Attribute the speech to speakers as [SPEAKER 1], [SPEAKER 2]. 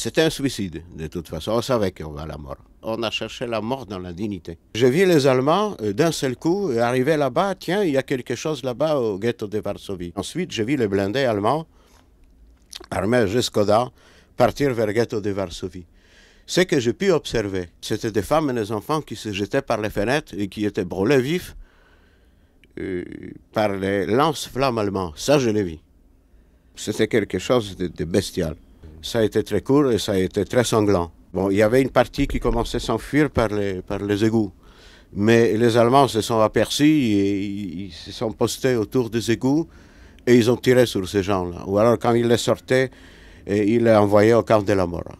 [SPEAKER 1] C'était un suicide, de toute façon. On savait qu'on va à la mort. On a cherché la mort dans la dignité. J'ai vu les Allemands euh, d'un seul coup arriver là-bas. Tiens, il y a quelque chose là-bas au ghetto de Varsovie. Ensuite, j'ai vu les blindés allemands, armés jusqu'au dents, partir vers le ghetto de Varsovie. Ce que j'ai pu observer, c'était des femmes et des enfants qui se jetaient par les fenêtres et qui étaient brûlés vifs euh, par les lance-flammes allemands. Ça, je l'ai vu. C'était quelque chose de, bestial. Ça a été très court et ça a été très sanglant. Bon, il y avait une partie qui commençait à s'enfuir par les, par les égouts. Mais les Allemands se sont aperçus et ils se sont postés autour des égouts et ils ont tiré sur ces gens-là. Ou alors, quand ils les sortaient, ils les envoyaient au camp de la mort.